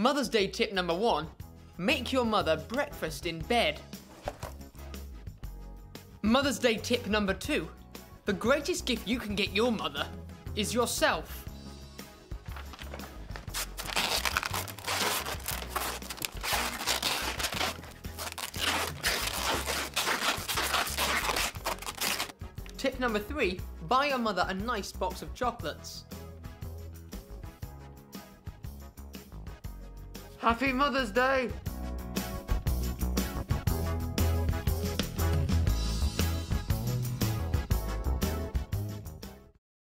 Mother's Day tip number one make your mother breakfast in bed. Mother's Day tip number two the greatest gift you can get your mother is yourself. Tip number three buy your mother a nice box of chocolates. Happy Mother's Day!